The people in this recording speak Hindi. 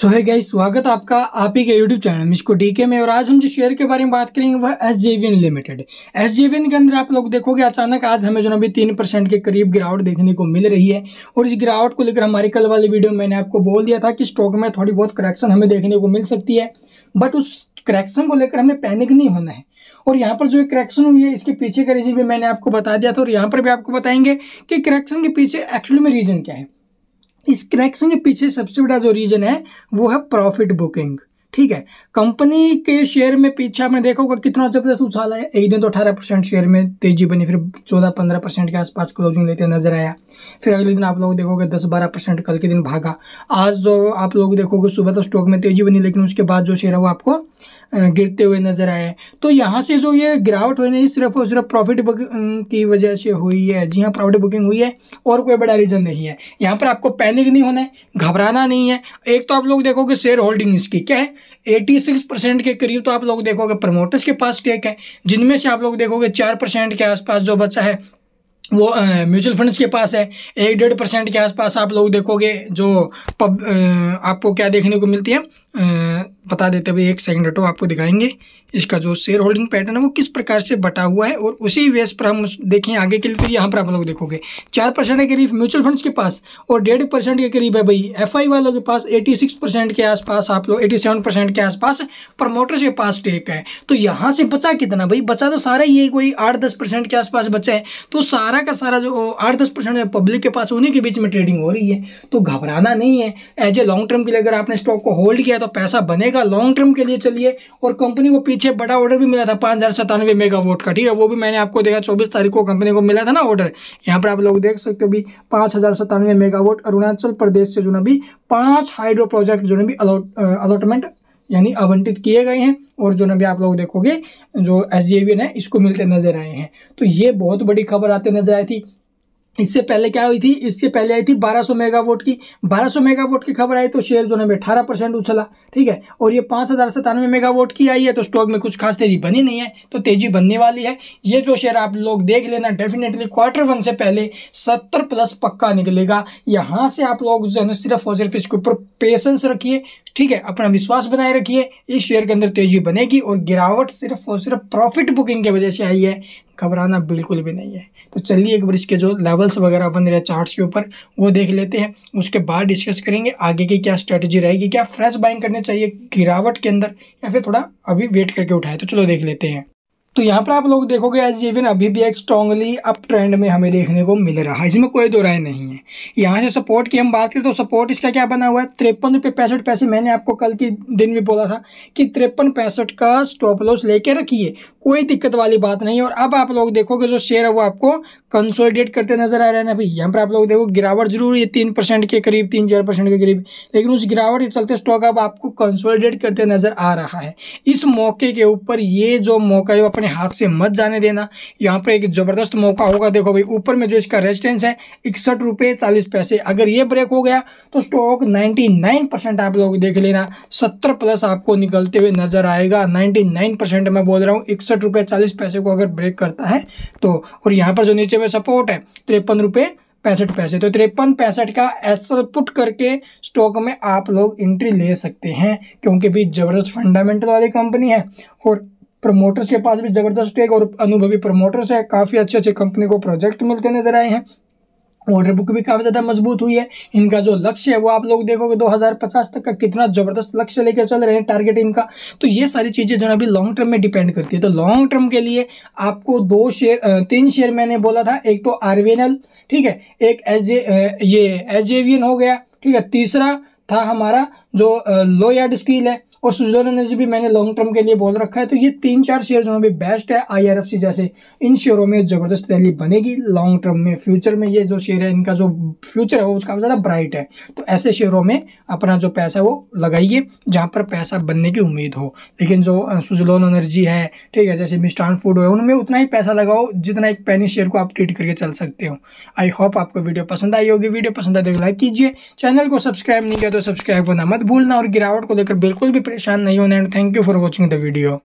सो है गाइस स्वागत आपका, आप ही के यूट्यूब चैनल मिसको डीके में, और आज हम जो शेयर के बारे में बात करेंगे, वह एस लिमिटेड एस के अंदर आप लोग देखोगे, अचानक आज हमें जो अभी तीन परसेंट के करीब गिरावट देखने को मिल रही है। और इस गिरावट को लेकर हमारी कल वाली वीडियो में मैंने आपको बोल दिया था कि स्टॉक में थोड़ी बहुत करेक्शन हमें देखने को मिल सकती है। बट उस करेक्शन को लेकर हमें पैनिक नहीं होना है। और यहाँ पर जो एक करेक्शन हुई है, इसके पीछे का रीजन भी मैंने आपको बता दिया था, और यहाँ पर भी आपको बताएँगे कि करेक्शन के पीछे एक्चुअली में रीजन क्या है। इस करेक्शन के पीछे सबसे बड़ा जो रीजन है, वो है प्रॉफिट बुकिंग ठीक है? कंपनी के शेयर में पीछे आपने देखा होगा कितना ज़बरदस्त उछाला है एक दिन तो अठारह परसेंट शेयर में तेज़ी बनी, फिर चौदह पंद्रह परसेंट के आसपास क्लोजिंग लेते नज़र आया। फिर अगले दिन आप लोग देखोगे दस बारह परसेंट कल के दिन भागा। आज जो आप लोग देखोगे, सुबह तो स्टॉक में तेज़ी बनी, लेकिन उसके बाद जो शेयर है वो आपको गिरते हुए नज़र आए। तो यहाँ से जो ये गिरावट हुई नहीं सिर्फ़ और सिर्फ़ प्रॉफिट बुकिंग की वजह से हुई है। जी हाँ प्रॉफिट बुकिंग हुई है और कोई बड़ा रीजन नहीं है। यहाँ पर आपको पैनिक नहीं होना है घबराना नहीं है। एक तो आप लोग देखोगे शेयर होल्डिंग इसकी क्या है? एटी सिक्स परसेंट के करीब तो आप लोग देखोगे प्रमोटर्स के पास स्टेक है। जिनमें से आप लोग देखोगे चार परसेंट के आसपास जो बचा है वो म्यूचुअल फंड्स के पास है। एक डेढ़ परसेंट के आसपास आप लोग देखोगे जो पब आ, आपको क्या देखने को मिलती है? बता देते हुए एक सेकंड हटो आपको दिखाएँगे। इसका जो शेयर होल्डिंग पैटर्न है, वो किस प्रकार से बटा हुआ है और उसी बेस पर हम देखें आगे के लिए तो यहाँ पर आप लोग देखोगे। चार परसेंट के करीब म्यूचुअल फंड्स के पास और डेढ़ परसेंट के करीब है भाई एफआई वालों के पास एटी सिक्स परसेंट के आसपास, आप लोग एटी सेवन परसेंट के आसपास प्रमोटर्स के पास टेक है। तो यहाँ से बचा कितना भाई? बचा तो सारा ये कोई आठ दस परसेंट के आसपास बचा है। तो सारा का सारा जो आठ दस परसेंट पब्लिक के पास उन्हीं के बीच में ट्रेडिंग हो रही है। तो घबराना नहीं है। एज ए लॉन्ग टर्म के लिए अगर आपने स्टॉक को होल्ड किया तो पैसा बनेगा लॉन्ग टर्म के लिए चलिए। और कंपनी को पीछे बड़ा ऑर्डर भी मिला था, पाँच हज़ार सतानवे मेगा वोट का, ठीक है? वो भी मैंने आपको देखा, चौबीस तारीख को कंपनी को मिला था ना ऑर्डर यहाँ पर आप लोग देख सकते हो भी पाँच हज़ार सतानवे मेगा वोट अरुणाचल प्रदेश से जो ना भी पाँच हाइड्रो प्रोजेक्ट जो ना भी अलॉटमेंट यानी आवंटित किए गए हैं। और जो ना भी आप लोग देखोगे, जो एस है इसको मिलते नज़र आए हैं। तो ये बहुत बड़ी खबर आते नज़र आई थी। इससे पहले क्या हुई थी? इससे पहले आई थी 1200 मेगावाट की। 1200 मेगावाट की खबर आई तो शेयर जो है अठारह परसेंट उछला, ठीक है? और ये पाँच हज़ार सतानवे मेगावाट की आई है तो स्टॉक में कुछ खास तेज़ी बनी नहीं है तो तेज़ी बनने वाली है। ये जो शेयर आप लोग देख लेना, डेफिनेटली क्वार्टर वन से पहले सत्तर प्लस पक्का निकलेगा। यहाँ से आप लोग जो है सिर्फ़ और सिर्फ़ इसके ऊपर पेशेंस रखिए ठीक है, अपना विश्वास बनाए रखिए, इस शेयर के अंदर तेज़ी बनेगी और गिरावट सिर्फ़ और सिर्फ़ प्रॉफिट बुकिंग की वजह से आई है, घबराना बिल्कुल भी नहीं है। तो चलिए एक बार इसके जो लेवल्स वगैरह बन रहे चार्ट्स के ऊपर, वो देख लेते हैं, उसके बाद डिस्कस करेंगे आगे की क्या स्ट्रेटजी रहेगी, क्या फ्रेश बाइंग करनी चाहिए, गिरावट के अंदर, या फिर थोड़ा अभी वेट करके उठाए। तो चलो देख लेते हैं। तो यहाँ पर आप लोग देखोगे एज इवन अभी भी एक स्ट्रॉन्गली अप ट्रेंड में हमें देखने को मिल रहा है। इसमें कोई दो राय नहीं है। यहाँ से सपोर्ट की हम बात करें तो सपोर्ट इसका क्या बना हुआ है? तिरपन रुपये पैंसठ पैसे मैंने आपको कल के दिन भी बोला था कि तिरपन पैंसठ का स्टॉप लॉस लेके रखिए। कोई दिक्कत वाली बात नहीं और अब आप लोग देखोगे जो शेयर है वो आपको कंसोलिडेट करते नज़र आ रहे हैं अभी यहाँ पर आप लोग देखो गिरावट ज़रूर है तीन परसेंट के करीब, तीन चार परसेंट के करीब। लेकिन उस गिरावट के चलते स्टॉक अब आपको कंसोलिडेट करते नज़र आ रहा है। इस मौके के ऊपर ये जो मौका है अपने हाथ से मत जाने देना। यहाँ पर एक ज़बरदस्त मौका होगा। देखो भाई, ऊपर में जो इसका रेजिस्टेंस है, इकसठ रुपये चालीस पैसे। अगर ये ब्रेक हो गया तो स्टॉक नाइन्टी नाइन परसेंट आप लोग देख लेना। सत्तर प्लस आपको निकलते हुए नज़र आएगा। नाइन्टी नाइन परसेंट मैं बोल रहा हूँ, इकसठ रुपये चालीस पैसे को अगर ब्रेक करता है तो। और यहाँ पर जो नीचे में सपोर्ट है, तिरपन रुपये पैंसठ पैसे। तो तिरपन पैंसठ का एसल पुट करके स्टॉक में आप लोग एंट्री ले सकते हैं, क्योंकि भी ज़बरदस्त फंडामेंटल वाली कंपनी है। और प्रमोटर्स के पास भी ज़बरदस्त एक और अनुभवी प्रमोटर्स है। काफ़ी अच्छे अच्छे कंपनी को प्रोजेक्ट मिलते नज़र आए हैं। ऑर्डर बुक भी काफ़ी ज़्यादा मज़बूत हुई है। इनका जो लक्ष्य है, वो आप लोग देखोगे 2050 तक का कितना ज़बरदस्त लक्ष्य लेकर चल रहे हैं टारगेट इनका। तो ये सारी चीज़ें जो है अभी लॉन्ग टर्म में डिपेंड करती है। तो लॉन्ग टर्म के लिए आपको दो शेयर तीन शेयर मैंने बोला था। एक तो आरवेनल ठीक है? एक एज ये एजेवियन हो गया, ठीक है? तीसरा था हमारा जो लो यार्ड स्टील है, और सुजलोन एनर्जी भी मैंने लॉन्ग टर्म के लिए बोल रखा है तो ये तीन चार शेयर जो भी बेस्ट है आईआरएफसी जैसे। इन शेयरों में ज़बरदस्त रैली बनेगी लॉन्ग टर्म में फ्यूचर में ये जो शेयर है, इनका जो फ्यूचर है, वो उसका ज़्यादा ब्राइट है। तो ऐसे शेयरों में अपना जो पैसा वो लगाइए, जहाँ पर पैसा बनने की उम्मीद हो। लेकिन जो सुजलोन एनर्जी है, ठीक है, जैसे मिस्टान फ़ूड है, उनमें उतना ही पैसा लगाओ जितना एक पैनी शेयर को आप ट्रीट करके चल सकते हो। आई होप आपको वीडियो पसंद आई होगी। वीडियो पसंद आए तो लाइक कीजिए। चैनल को सब्सक्राइब नहीं किया तो सब्सक्राइब करना मत भूलना और गिरावट को लेकर बिल्कुल भी परेशान नहीं होना and thank you for watching the video